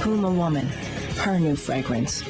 Puma Woman, her new fragrance.